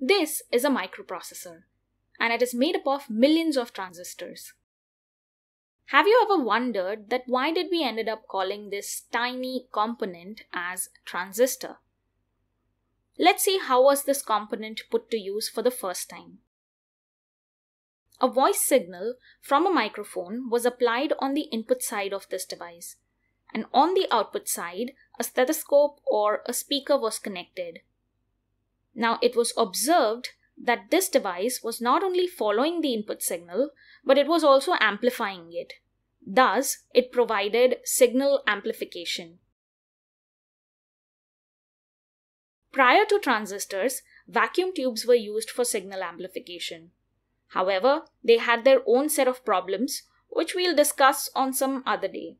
This is a microprocessor, and it is made up of millions of transistors. Have you ever wondered that why did we ended up calling this tiny component as transistor? Let's see how was this component put to use for the first time. A voice signal from a microphone was applied on the input side of this device, and on the output side, a stethoscope or a speaker was connected. Now, it was observed that this device was not only following the input signal, but it was also amplifying it. Thus, it provided signal amplification. Prior to transistors, vacuum tubes were used for signal amplification. However, they had their own set of problems, which we'll discuss on some other day.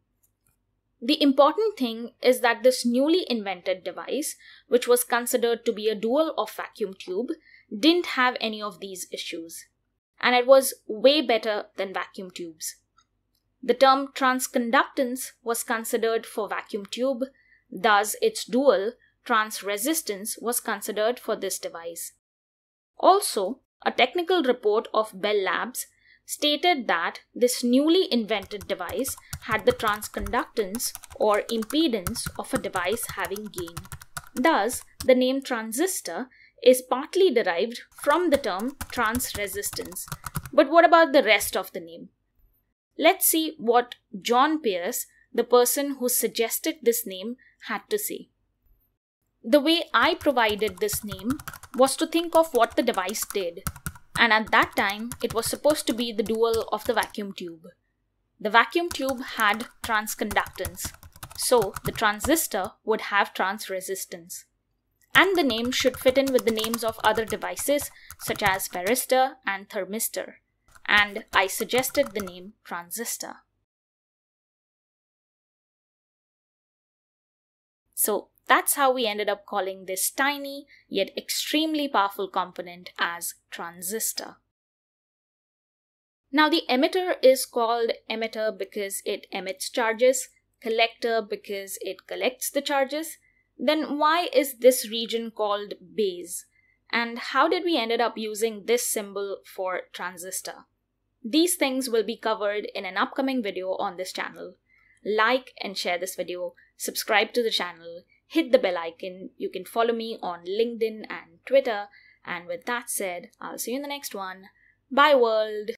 The important thing is that this newly invented device, which was considered to be a dual of vacuum tube, didn't have any of these issues. And it was way better than vacuum tubes. The term transconductance was considered for vacuum tube, thus its dual, transresistance, was considered for this device. Also, a technical report of Bell Labs stated that this newly invented device had the transconductance or impedance of a device having gain. Thus, the name transistor is partly derived from the term transresistance. But what about the rest of the name? Let's see what John Pierce, the person who suggested this name, had to say. The way I provided this name was to think of what the device did, and at that time it was supposed to be the dual of the vacuum tube. The vacuum tube had transconductance, so the transistor would have transresistance. And the name should fit in with the names of other devices such as varistor and thermistor, and I suggested the name transistor. So that's how we ended up calling this tiny yet extremely powerful component as transistor. Now the emitter is called emitter because it emits charges, collector because it collects the charges. Then why is this region called base? And how did we ended up using this symbol for transistor? These things will be covered in an upcoming video on this channel. Like and share this video, subscribe to the channel, hit the bell icon. You can follow me on LinkedIn and Twitter. And with that said, I'll see you in the next one. Bye, world.